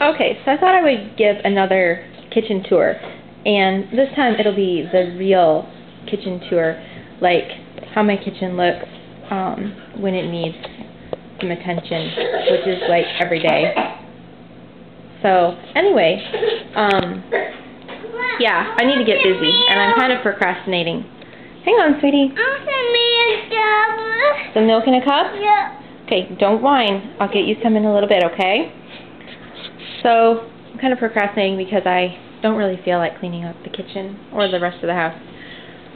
Okay, so I thought I would give another kitchen tour, and this time it'll be the real kitchen tour, like how my kitchen looks um, when it needs some attention, which is like every day. So, anyway, um, yeah, I need to get busy, and I'm kind of procrastinating. Hang on, sweetie. Some milk in a cup? Yeah. Okay, don't whine. I'll get you some in a little bit, okay? So, I'm kind of procrastinating because I don't really feel like cleaning up the kitchen or the rest of the house.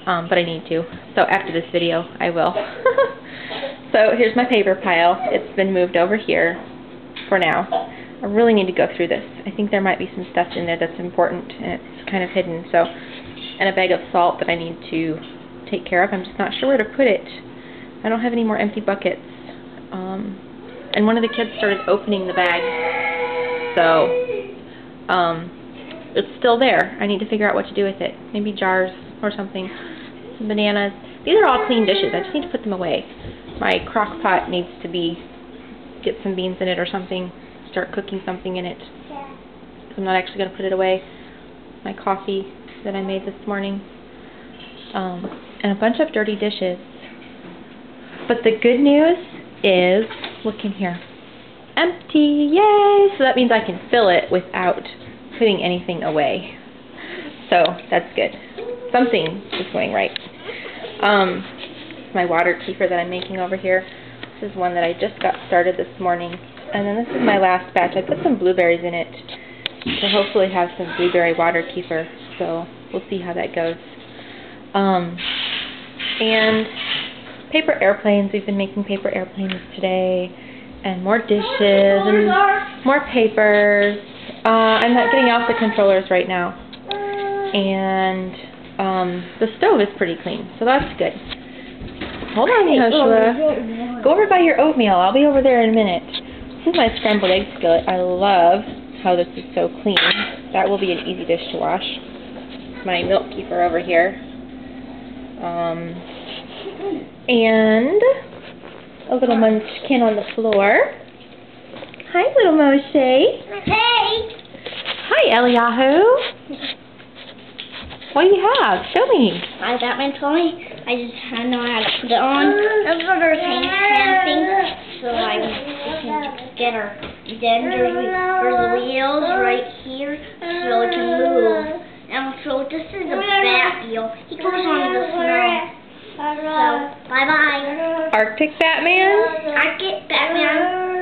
Um, but I need to. So after this video, I will. so here's my paper pile. It's been moved over here for now. I really need to go through this. I think there might be some stuff in there that's important and it's kind of hidden. So, and a bag of salt that I need to take care of. I'm just not sure where to put it. I don't have any more empty buckets. Um, and one of the kids started opening the bag. So, um, it's still there. I need to figure out what to do with it. Maybe jars or something. Some bananas. These are all clean dishes. I just need to put them away. My crock pot needs to be, get some beans in it or something. Start cooking something in it. I'm not actually going to put it away. My coffee that I made this morning. Um, and a bunch of dirty dishes. But the good news is, look in here. Empty! Yay! So that means I can fill it without putting anything away. So that's good. Something is going right. Um, my water kefir that I'm making over here. This is one that I just got started this morning. And then this is my last batch. I put some blueberries in it to hopefully have some blueberry water kefir. So we'll see how that goes. Um, and paper airplanes. We've been making paper airplanes today. And more dishes and more papers. Uh, I'm not getting off the controllers right now. And um, the stove is pretty clean, so that's good. Hold on, Joshua. Go over by your oatmeal. I'll be over there in a minute. This is my scrambled egg skillet. I love how this is so clean. That will be an easy dish to wash. My milk keeper over here. Um, and a little munchkin on the floor. Hi, little Moshe. Hey. Hi, Eliyahu. What do you have? Show me. I got my toy. I just I know how to put it on. That's what our hand, thing. So I can get our. Then there's, there's the wheels right here, so it can move. And so this is a bat wheel. He goes on the snow. So bye bye. Arctic Batman? I get Batman.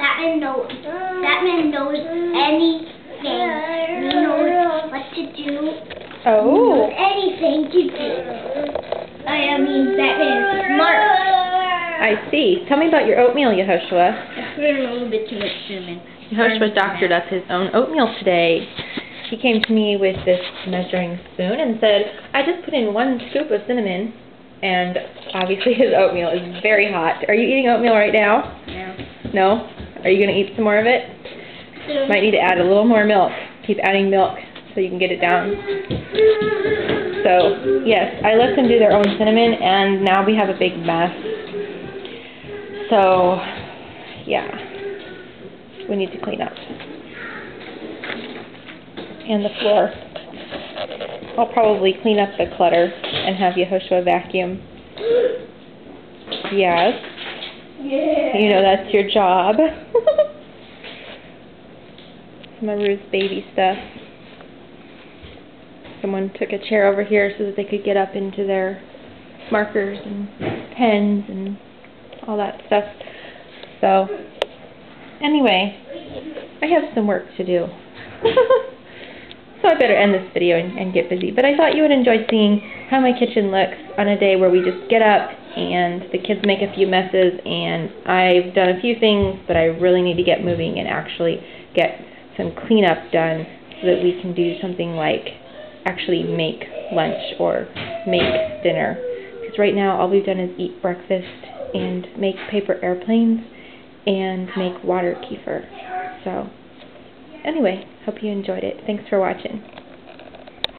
Batman knows. Batman knows anything. He knows what to do. Oh. Anything to do. I mean, Batman is smart. I see. Tell me about your oatmeal, Yehoshua. I put in a little bit too much cinnamon. Yehoshua doctored up his own oatmeal today. He came to me with this measuring spoon and said, I just put in one scoop of cinnamon, and obviously his oatmeal is very hot. Are you eating oatmeal right now? Yeah. No? Are you going to eat some more of it? Might need to add a little more milk. Keep adding milk so you can get it down. So, yes, I let them do their own cinnamon, and now we have a big mess. So, yeah, we need to clean up. And the floor. I'll probably clean up the clutter and have Yehoshua vacuum. Yes. Yeah. You know that's your job. Some of Ruth's baby stuff. Someone took a chair over here so that they could get up into their markers and pens and all that stuff. So, anyway, I have some work to do. so I better end this video and, and get busy. But I thought you would enjoy seeing how my kitchen looks on a day where we just get up and the kids make a few messes and I've done a few things, but I really need to get moving and actually get some cleanup done so that we can do something like actually make lunch or make dinner. Because right now all we've done is eat breakfast and make paper airplanes and make water kefir. So, anyway, hope you enjoyed it. Thanks for watching.